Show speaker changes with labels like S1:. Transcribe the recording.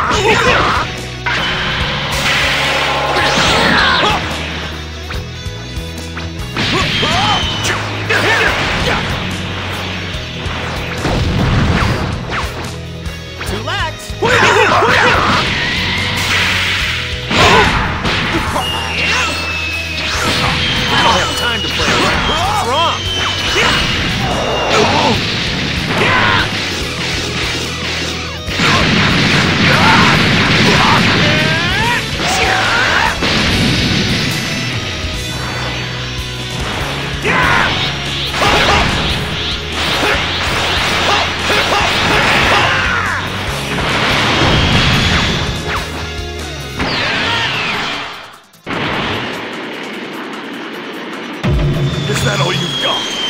S1: ¡Ah! that all you've got?